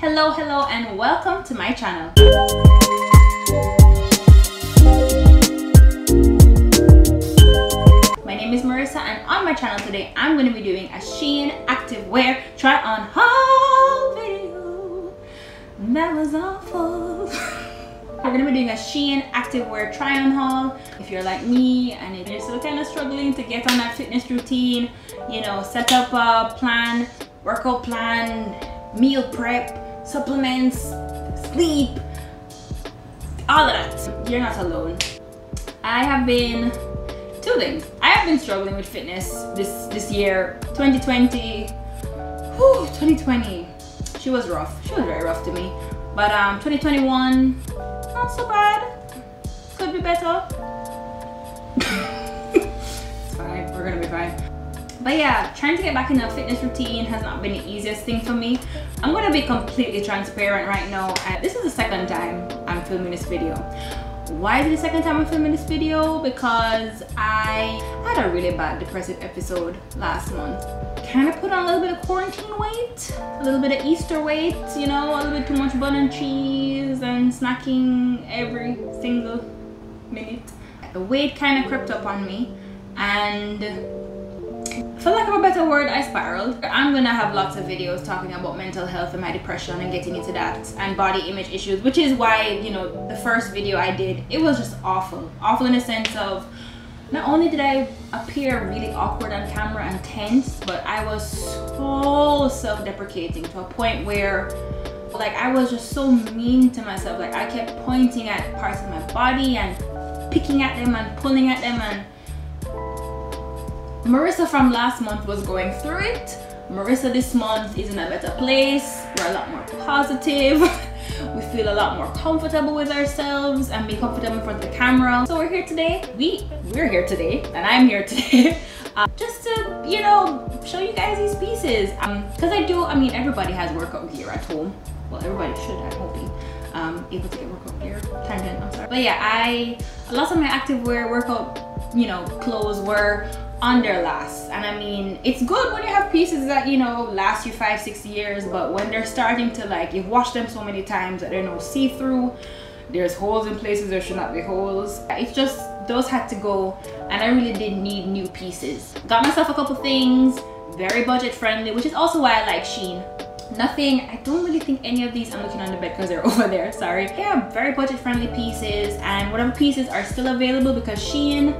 Hello, hello, and welcome to my channel. My name is Marissa and on my channel today I'm going to be doing a Shein active wear try on haul video. That was awful. We're going to be doing a Shein activewear try on haul. If you're like me and if you're still kind of struggling to get on that fitness routine, you know, set up a plan, workout plan, meal prep, supplements, sleep, all of that. You're not alone. I have been two things. I have been struggling with fitness this this year, 2020. Whew, 2020. She was rough. She was very rough to me. But um, 2021, not so bad. Could be better. But yeah, trying to get back in a fitness routine has not been the easiest thing for me. I'm gonna be completely transparent right now. Uh, this is the second time I'm filming this video. Why is it the second time I'm filming this video? Because I had a really bad depressive episode last month. Kind of put on a little bit of quarantine weight, a little bit of Easter weight, you know, a little bit too much butter and cheese and snacking every single minute. The weight kind of crept up on me and for lack of a better word, I spiraled. I'm gonna have lots of videos talking about mental health and my depression and getting into that and body image issues, which is why, you know, the first video I did, it was just awful. Awful in the sense of not only did I appear really awkward on camera and tense, but I was so self-deprecating to a point where like I was just so mean to myself. Like I kept pointing at parts of my body and picking at them and pulling at them and Marissa from last month was going through it. Marissa this month is in a better place. We're a lot more positive. we feel a lot more comfortable with ourselves and be comfortable in front of the camera. So we're here today. We, we're here today and I'm here today. Uh, just to, you know, show you guys these pieces. Um, Because um, I do, I mean, everybody has workout gear at home. Well, everybody should, I'm hoping. Um, able to get workout gear. Tangent, I'm sorry. But yeah, I, a lot of my active wear workout, you know, clothes were under last. And i mean it's good when you have pieces that you know last you five six years but when they're starting to like you've washed them so many times that they're no see-through there's holes in places there should not be holes. It's just those had to go and i really did need new pieces. Got myself a couple things very budget friendly which is also why i like shein nothing i don't really think any of these i'm looking on the bed because they're over there sorry. Yeah very budget friendly pieces and whatever pieces are still available because shein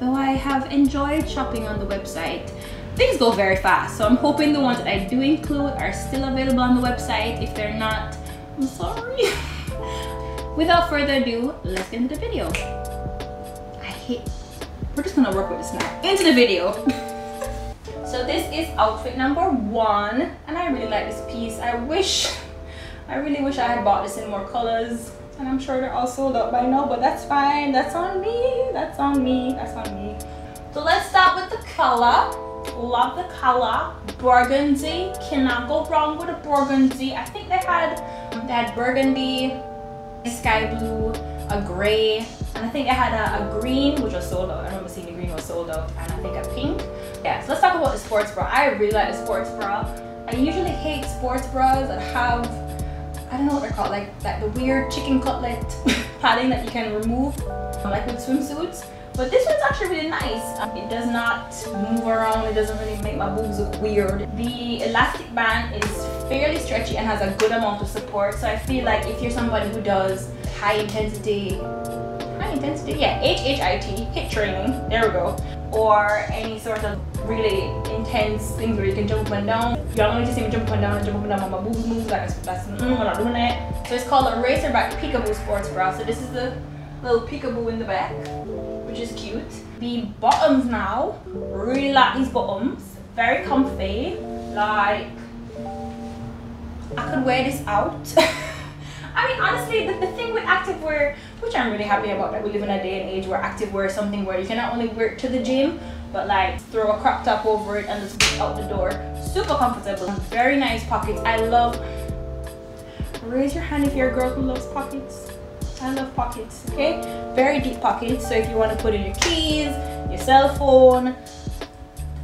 though I have enjoyed shopping on the website, things go very fast. So I'm hoping the ones that I do include are still available on the website. If they're not, I'm sorry. Without further ado, let's get into the video. I hate, we're just gonna work with this now. Into the video. so this is outfit number one, and I really like this piece. I wish, I really wish I had bought this in more colors and I'm sure they're all sold out by now but that's fine. That's on me. That's on me. That's on me. So let's start with the color. Love the color. Burgundy. Cannot go wrong with a burgundy. I think they had they had burgundy sky blue a gray and I think they had a, a green which was sold out. I don't remember seeing the green was sold out and I think a pink. Yeah so let's talk about the sports bra. I really like the sports bra. I usually hate sports bras that have I don't know what they're called, like, like the weird chicken cutlet padding that you can remove, like with swimsuits. But this one's actually really nice. Um, it does not move around, it doesn't really make my boobs look weird. The elastic band is fairly stretchy and has a good amount of support. So I feel like if you're somebody who does high intensity, high intensity, yeah, HHIT, HIIT training, there we go, or any sort of really intense things where you can jump up and down. Y'all need to see me jump up and down and jump up and down. My boobs move like that's, mm, we're not doing that. So it's called a Racerback Peekaboo Sports Bra. So this is the little peekaboo in the back, which is cute. The bottoms now, really like these bottoms. Very comfy. Like, I could wear this out. I mean, honestly, the, the thing with activewear, which I'm really happy about that we live in a day and age where activewear is something where you can not only wear it to the gym, but like throw a crop top over it and just out the door. Super comfortable. Very nice pockets. I love, raise your hand if you're a girl who loves pockets. I love pockets, okay? Very deep pockets. So if you want to put in your keys, your cell phone,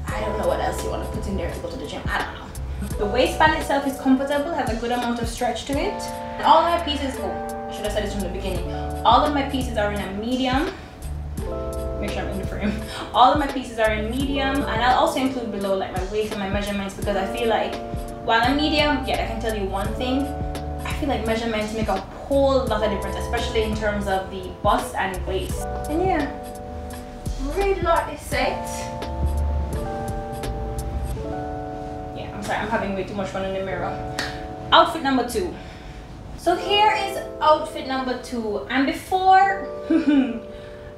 I don't know what else you want to put in there to go to the gym. I don't know. The waistband itself is comfortable, has a good amount of stretch to it. All my pieces, oh, I should have said this from the beginning. All of my pieces are in a medium. Make sure I'm in the frame. All of my pieces are in medium and I'll also include below like my waist and my measurements because I feel like while I'm medium, yeah, I can tell you one thing. I feel like measurements make a whole lot of difference, especially in terms of the bust and waist. And yeah, really like this set. Yeah, I'm sorry, I'm having way too much fun in the mirror. Outfit number two. So here is outfit number two. And before,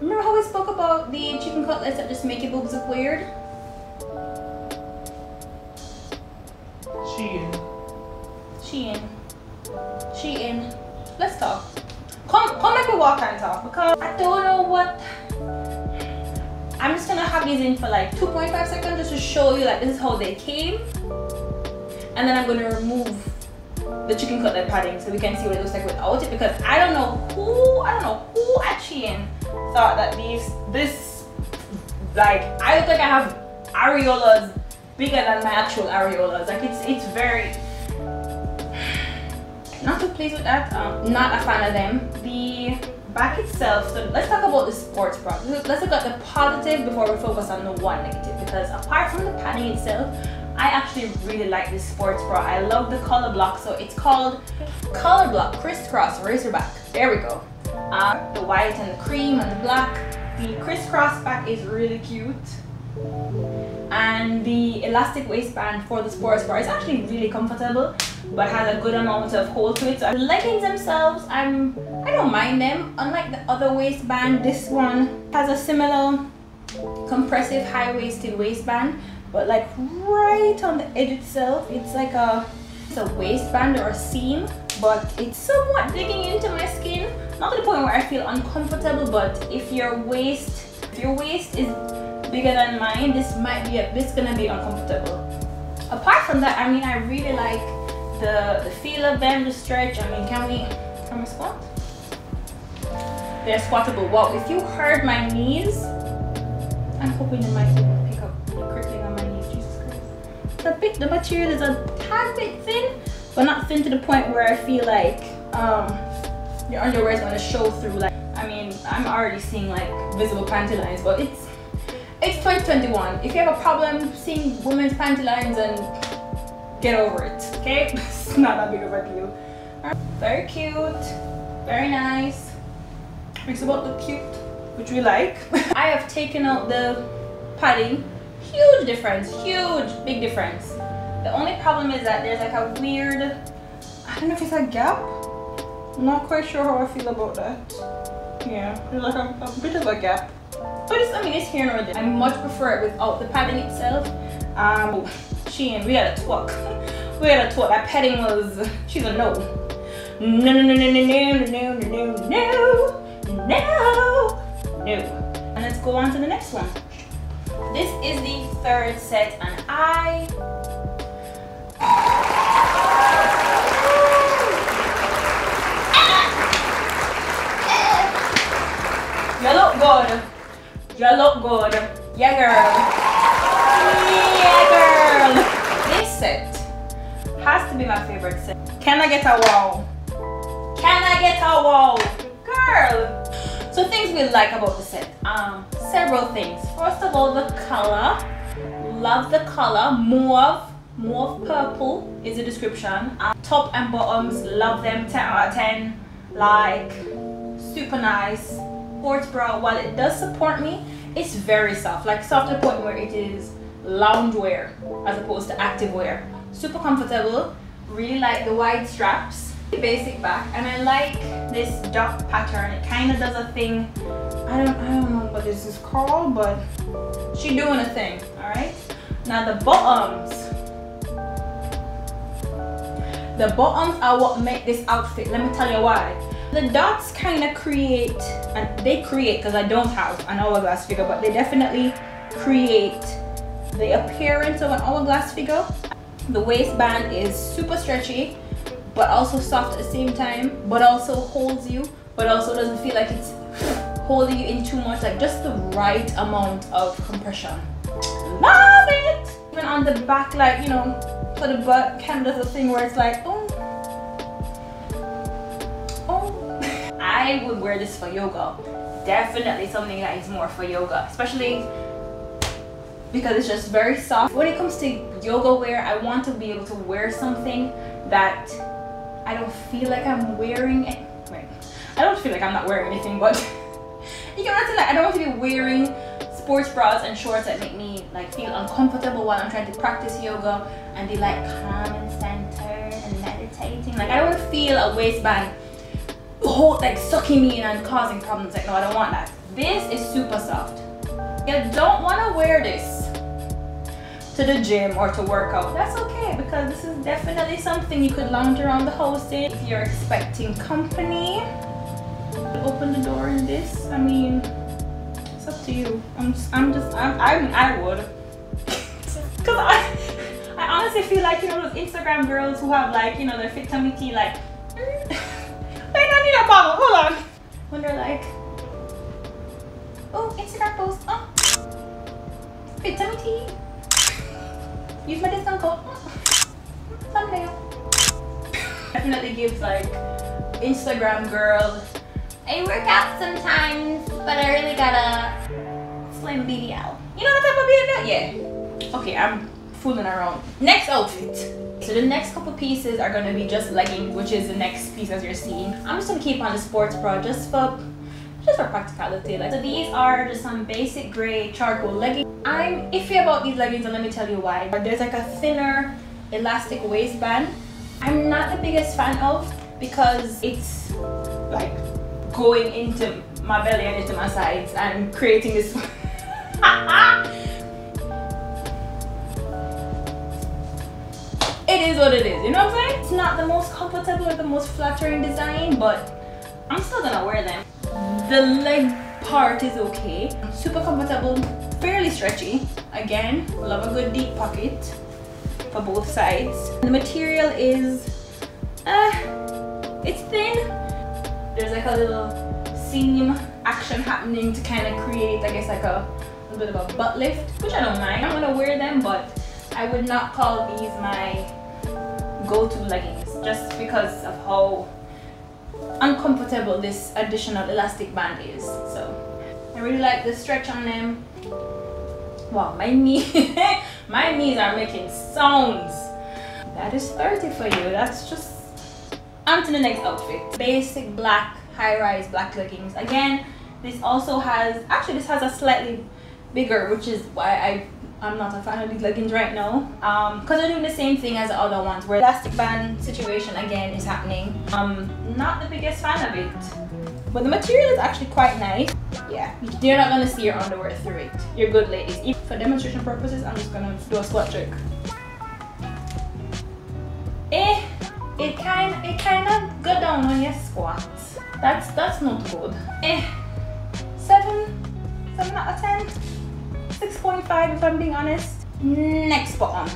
remember how we spoke about the chicken cutlets that just make your boobs look weird? Shein. Shein. Shein. Let's talk. Come, come make me walk and talk because I don't know what I'm just gonna have these in for like 2.5 seconds just to show you like this is how they came and then I'm going to remove the chicken cutlet padding so we can see what it looks like without it because I don't know who I don't know who at Shein thought that these this like I look like I have areolas bigger than my actual areolas like it's it's very not too pleased with that um, not a fan of them the back itself so let's talk about the sports bra let's look at the positive before we focus on the one negative because apart from the padding itself I actually really like this sports bra. I love the color block. So it's called Color Block Crisscross Racerback. There we go. Uh, the white and the cream and the black. The crisscross back is really cute. And the elastic waistband for the sports bra is actually really comfortable but has a good amount of hold to it. So the leggings themselves, I'm I don't mind them. Unlike the other waistband, this one has a similar compressive high-waisted waistband but like right on the edge itself it's like a it's a waistband or a seam but it's somewhat digging into my skin. Not to the point where I feel uncomfortable but if your waist if your waist is bigger than mine this might be a this gonna be uncomfortable. Apart from that I mean I really like the the feel of them the stretch. I mean can we can we squat? They're squattable. Wow if you heard my knees I'm hoping the mic will pick up the crickling on my knees, Jesus Christ. the bit the material is a tad bit thin but not thin to the point where I feel like um, your underwear is to show through like I mean I'm already seeing like visible panty lines but it's it's 2021 if you have a problem seeing women's panty lines and get over it okay? It's not that big of a deal. Very cute very nice. It's about the cute which we like. I have taken out the padding. Huge difference huge big difference the only problem is that there's like a weird i don't know if it's a gap i'm not quite sure how i feel about that yeah there's like a, a bit of a gap but it's i mean it's here nor there i much prefer it without the padding itself um Shein, we had a talk we had a talk that padding was she's a no no no no no no no no no no no no no and let's go on to the next one this is the third set and I You look good. You look good. Yeah, girl. Yeah, girl. This set has to be my favorite set. Can I get a wow? Can I get a wow? Girl. So things we like about the set. Um, several things. First of all, the color. Love the color. Mauve. Mauve purple is the description. Top and bottoms, love them. 10 out of 10. Like, super nice. Sports bra, while it does support me, it's very soft. Like soft to the point where it is loungewear as opposed to active wear. Super comfortable. Really like the wide straps basic back and I like this dot pattern it kind of does a thing I don't I don't know what this is called but she doing a thing all right now the bottoms the bottoms are what make this outfit let me tell you why. The dots kind of create and they create because I don't have an hourglass figure but they definitely create the appearance of an hourglass figure. The waistband is super stretchy but also soft at the same time, but also holds you, but also doesn't feel like it's holding you in too much, like just the right amount of compression. Love even on the back, like, you know, for the butt, kind of does a thing where it's like, oh, oh. I would wear this for yoga. Definitely something that is more for yoga, especially because it's just very soft. When it comes to yoga wear, I want to be able to wear something that I don't feel like I'm wearing it. I don't feel like I'm not wearing anything, but you can understand like I don't want to be wearing sports bras and shorts that make me like feel uncomfortable while I'm trying to practice yoga and be like calm and centered and meditating. Like I don't feel a waistband hold like sucking me in and causing problems. Like no, I don't want that. This is super soft. You don't want to wear this to the gym or to work out. That's okay because this is definitely something you could lounge around the house in. If you're expecting company, open the door in this. I mean, to you. I'm just, I'm just, I'm, I mean, I would. Cause I, I honestly feel like, you know, those Instagram girls who have like, you know, their fit tummy tea like, wait, I need a bottle, hold on. When they're like, oh, Instagram post, oh, fit tummy tea. Use my discount code. Oh. Thumbnail. Definitely gives like Instagram girls, I work out sometimes, slim BBL. You know what type of BBL? Yeah. Okay, I'm fooling around. Next outfit. So the next couple pieces are gonna be just leggings, which is the next piece as you're seeing. I'm just gonna keep on the sports bra just for just for practicality. Like, so these are just some basic gray charcoal leggings. I'm iffy about these leggings and let me tell you why. There's like a thinner elastic waistband. I'm not the biggest fan of because it's like going into my belly and into my sides and creating this it is what it is you know what i'm saying? It's not the most comfortable or the most flattering design but i'm still gonna wear them. The leg part is okay. Super comfortable fairly stretchy. Again love a good deep pocket for both sides. The material is uh it's thin. There's like a little seam action happening to kind of create i guess like a, a bit of a butt lift which i don't mind. I'm gonna wear them but i would not call these my go-to leggings just because of how uncomfortable this additional elastic band is. So I really like the stretch on them. Wow my knee my knees are making sounds. That is 30 for you. That's just on to the next outfit. Basic black high-rise black leggings. Again this also has actually this has a slightly bigger which is why I I'm not a fan of these leggings right now because um, they're doing the same thing as the other ones where elastic band situation again is happening. Um, not the biggest fan of it but the material is actually quite nice. Yeah, you're not gonna see your underwear through it. You're good ladies. For demonstration purposes, I'm just gonna do a squat trick. Eh, it kind it kind of go down on your squat. That's that's not good. Eh, 7 out of 10. 6.5 if I'm being honest. Next bottom.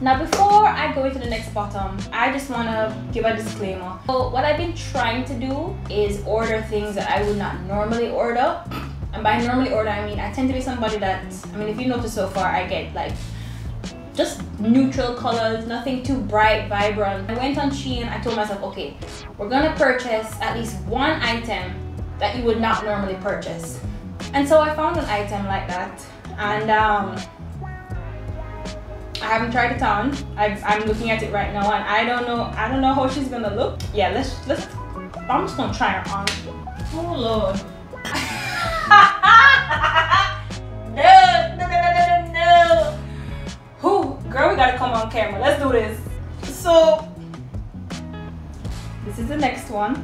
Now before I go into the next bottom, I just want to give a disclaimer. So what I've been trying to do is order things that I would not normally order. And by normally order, I mean I tend to be somebody that, I mean if you notice so far, I get like just neutral colors, nothing too bright, vibrant. I went on Shein, I told myself, okay, we're gonna purchase at least one item that you would not normally purchase. And so I found an item like that and um, I haven't tried it on. i am looking at it right now and I don't know, I don't know how she's gonna look. Yeah, let's, let's, I'm just gonna try her on. Oh Lord. no, no, no, no, no, no. Who, girl, we gotta come on camera. Let's do this. So, this is the next one.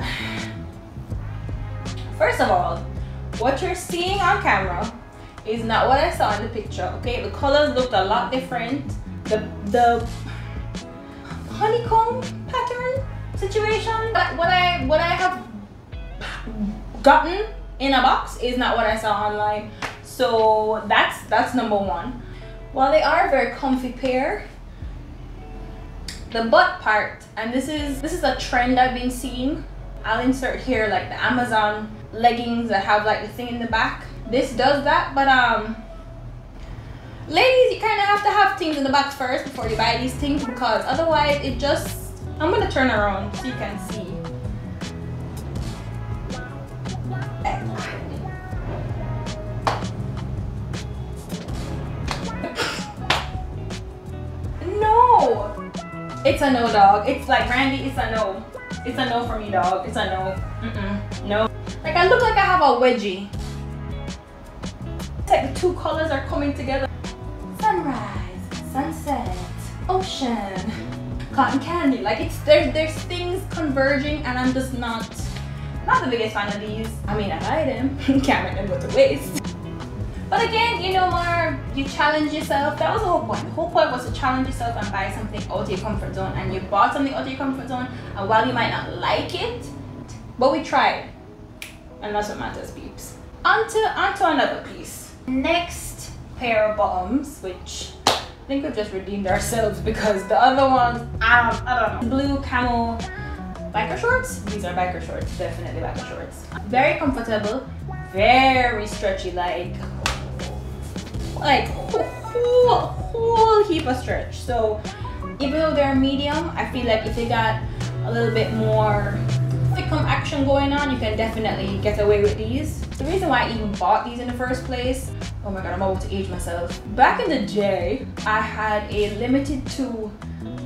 First of all, what you're seeing on camera is not what I saw in the picture. Okay, the colors looked a lot different. The the honeycomb pattern situation. But what I what I have gotten in a box is not what I saw online. So that's that's number one. While they are a very comfy pair, the butt part, and this is this is a trend I've been seeing. I'll insert here like the Amazon leggings that have like the thing in the back this does that but um Ladies, you kind of have to have things in the back first before you buy these things because otherwise it just, I'm gonna turn around so you can see. no! It's a no dog. It's like Randy, it's a no. It's a no for me dog. It's a no. Mm-mm. No. Like I look like I have a wedgie. It's like the two colors are coming together sunrise, sunset, ocean, cotton candy. Like it's there's there's things converging and I'm just not not the biggest fan of these. I mean I buy them, can't make them go to waste. But again, you know more, you challenge yourself. That was the whole point. The whole point was to challenge yourself and buy something out of your comfort zone. And you bought something out of your comfort zone, and while you might not like it, but we tried. And that's what matters, peeps. Onto onto another piece. Next pair of bottoms, which I think we've just redeemed ourselves because the other ones, I don't, I don't know. Blue camo biker shorts. These are biker shorts, definitely biker shorts. Very comfortable, very stretchy, like, like whole, whole heap of stretch. So even though they're medium, I feel like if they got a little bit more thickum action going on, you can definitely get away with these. The reason why I even bought these in the first place oh my god, I'm about to age myself. Back in the day, I had a Limited Too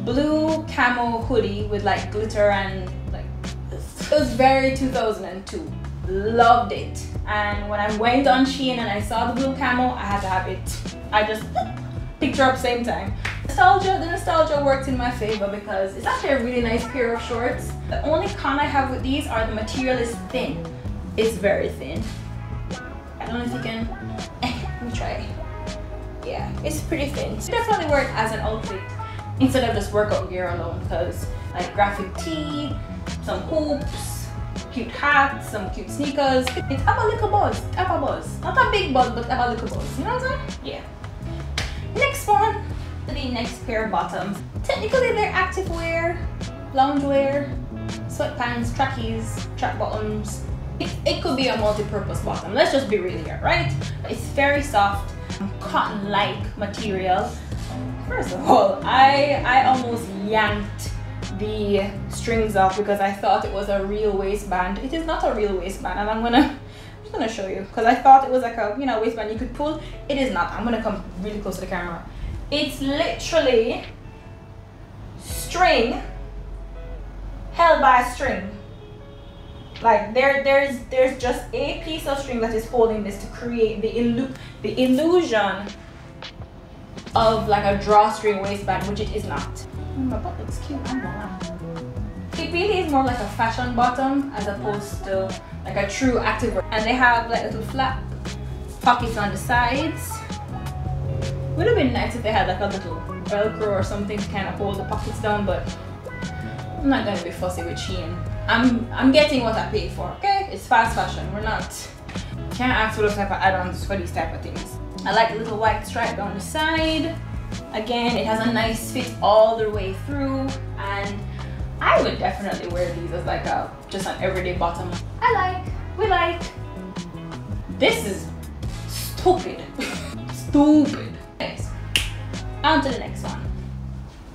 blue camo hoodie with like glitter and like it was very 2002. Loved it. And when I went on Shein and I saw the blue camo, I had to have it. I just picked her up same time. Nostalgia, the nostalgia worked in my favor because it's actually a really nice pair of shorts. The only con I have with these are the material is thin. It's very thin. I don't know if you can let me try. Yeah, it's pretty thin. It definitely work as an outfit instead of just workout gear alone because like graphic tee, some hoops, cute hat, some cute sneakers. It's have a little buzz, have a buzz. Not a big buzz, but have a little buzz. You know what I'm saying? Yeah. Next one, the next pair of bottoms. Technically they're active wear, lounge wear, sweatpants, trackies, track bottoms, it, it could be a multi-purpose bottom. Let's just be real here, right? It's very soft, cotton-like material. First of all, I, I almost yanked the strings off because I thought it was a real waistband. It is not a real waistband and I'm gonna I'm just gonna show you because I thought it was like a you know waistband you could pull. It is not. I'm gonna come really close to the camera. It's literally string held by a string. Like there there's there's just a piece of string that is holding this to create the illu the illusion of like a drawstring waistband which it is not. Mm, my butt looks cute i'm it really is more like a fashion bottom as opposed to like a true active and they have like little flap pockets on the sides would have been nice if they had like a little velcro or something to kind of hold the pockets down but i'm not gonna be fussy with shein I'm I'm getting what I paid for. Okay, it's fast fashion. We're not can't ask for those type of add-ons for these type of things. I like the little white stripe down the side. Again, it has a nice fit all the way through and I would definitely wear these as like a just an everyday bottom. I like, we like. This is stupid. stupid. On to the next one.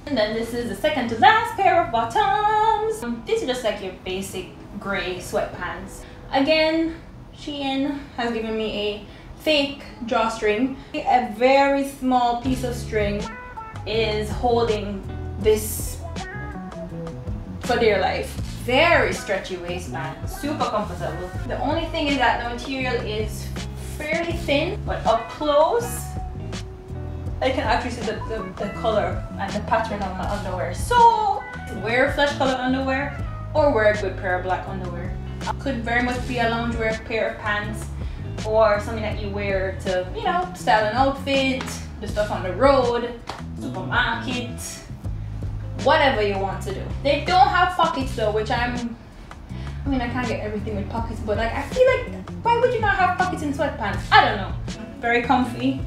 And then this is the second to last pair of bottoms. Um, these are just like your basic gray sweatpants. Again, Shein has given me a fake drawstring. A very small piece of string is holding this for dear life. Very stretchy waistband, super comfortable. The only thing is that the material is fairly thin, but up close, I can actually see the, the, the color and the pattern on my underwear. So wear flesh colored underwear or wear a good pair of black underwear. Could very much be a loungewear pair of pants or something that you wear to, you know, style an outfit, the stuff on the road, supermarket, whatever you want to do. They don't have pockets though, which I'm, I mean, I can't get everything with pockets, but like, I feel like, why would you not have pockets in sweatpants? I don't know. Very comfy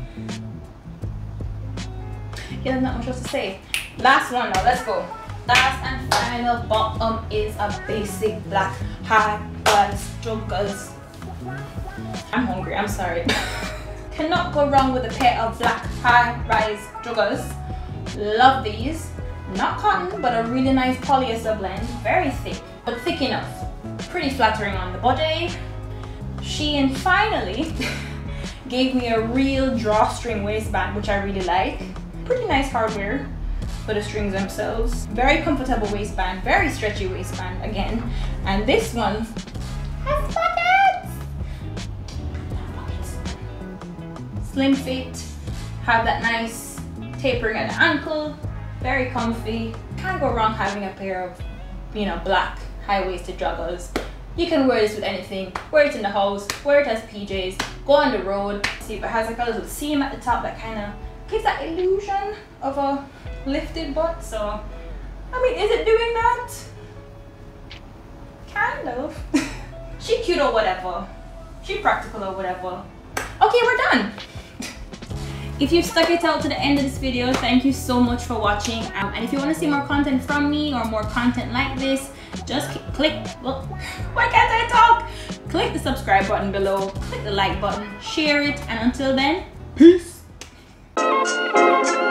there's not much else to say. Last one now, let's go. Last and final bottom is a basic black high class joggers. I'm hungry, I'm sorry. Cannot go wrong with a pair of black high-rise joggers. Love these. Not cotton, but a really nice polyester blend. Very thick, but thick enough. Pretty flattering on the body. Shein finally gave me a real drawstring waistband, which I really like. Pretty nice hardware for the strings themselves. Very comfortable waistband, very stretchy waistband again. And this one has pockets. Slim fit, have that nice tapering at the ankle, very comfy. Can't go wrong having a pair of, you know, black high-waisted joggers. You can wear this with anything. Wear it in the house, wear it as PJs, go on the road. See if it has like a little seam at the top that kind of gives that illusion of a lifted butt. So, I mean, is it doing that? Kind of. she cute or whatever. She practical or whatever. Okay, we're done. If you've stuck it out to the end of this video, thank you so much for watching. Um, and if you want to see more content from me or more content like this, just click, well, why can't I talk? Click the subscribe button below, click the like button, share it, and until then, peace. Thank you.